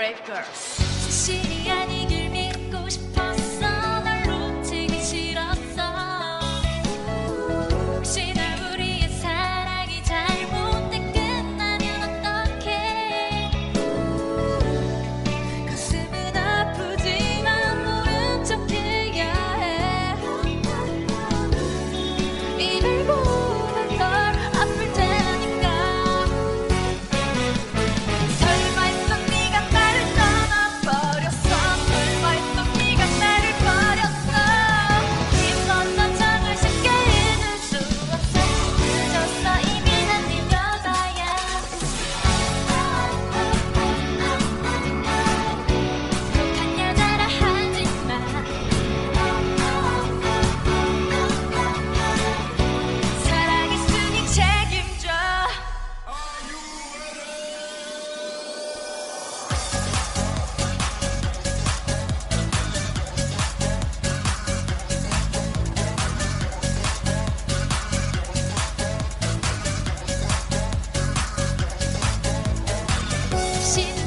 brave girls. shit